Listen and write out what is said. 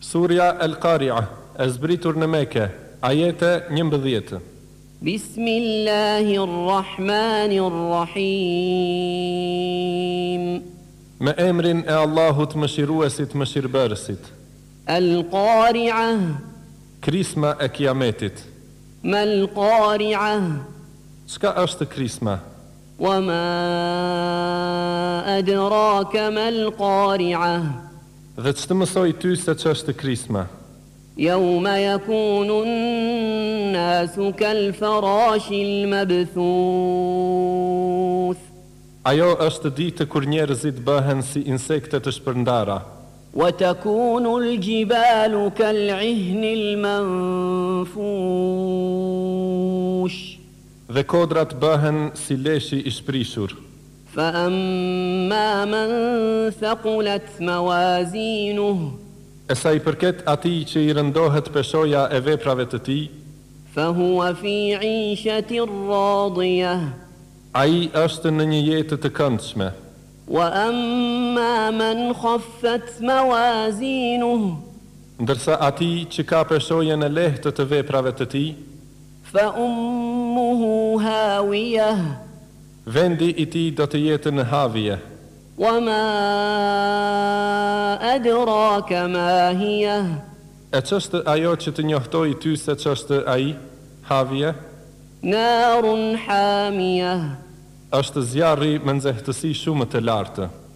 Surja El Qari'a, e zbritur në meke, ajete një Bismillahirrahmanirrahim Me emrin e Allahut më shiruesit më shirëbërësit El Qari'a Krisma e kiametit Me El Qari'a Qka është krisma? Wa ma adraka me El Qari'a dhe që të mësoj ty se që është krisma? Jau me jakunun nësu kel farashil me bëthus. Ajo është ditë kur njerëzit bëhen si insektet të shpërndara. Wa të kunu l'gjibalu kel ihni l'manfush. Dhe kodrat bëhen si leshi i shprishur. Dhe kodrat bëhen si leshi i fa amma man thakulat mawazinuh E i përket ati që i rëndohet peshoja e veprave të ti Fa hua fi i shetir radhja A i është në një jetë të këndshme Wa amma man khaffat mawazinuh Ndërsa ati që ka peshojën e lehtë të veprave të ti Fa ummuhu hawijah vendi i ti do të jetë në havje. Wa ma adra ka ma E ç'është ajo që të njoftoi ty se ç'është ai havje? Narun hamia. Është zjarri me nxehtësi shumë të lartë.